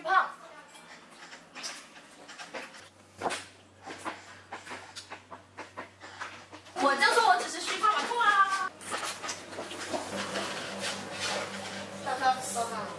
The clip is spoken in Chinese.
虚胖。我就说我只是虚胖嘛，错啊！大哥，收好。